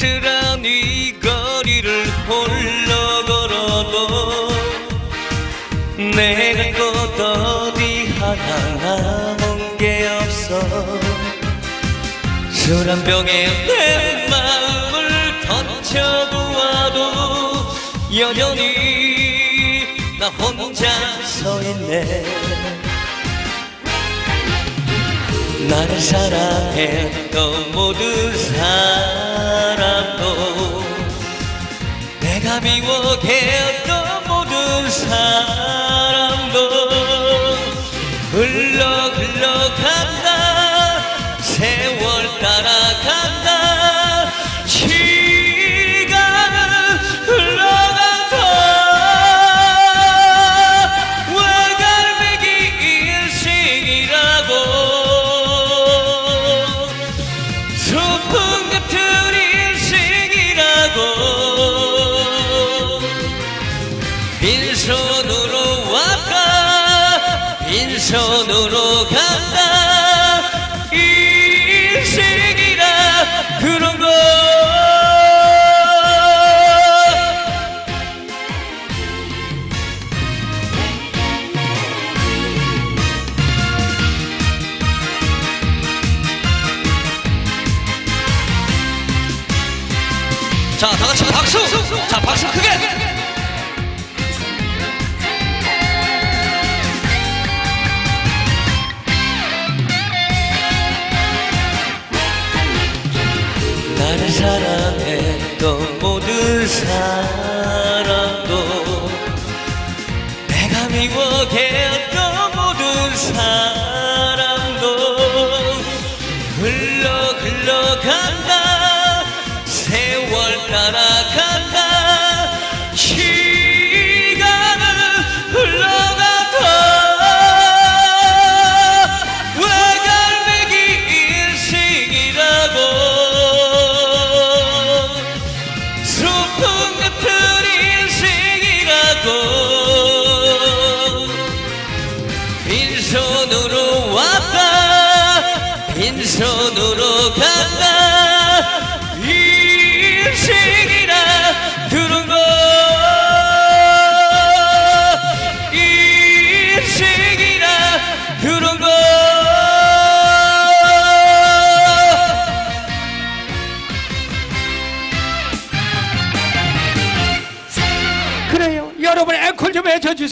비틀한 이 거리를 홀로 걸어도 내가 꽃 어디 하나 남은 게 없어. 술 한 병에 내 마음을 던져보아도 여전히 나 혼자 서 있네. 나를 사랑해도 모든 사랑 미워했던 모든 사람도 흘러 흘러간 빈손으로 왔다 빈손으로 간다 인생이라 그런 거 자, 다 같이 박수! 자, 박수 크게! 사랑했던 모든 사람도 내가 미워했던 모든 사람도 흘러 흘러간다. 세월 따라 빈손으로 간다 인생이라 그런 거 인생이라 그런 거 그래요. 여러분 앵콜 좀 해줘 주세요.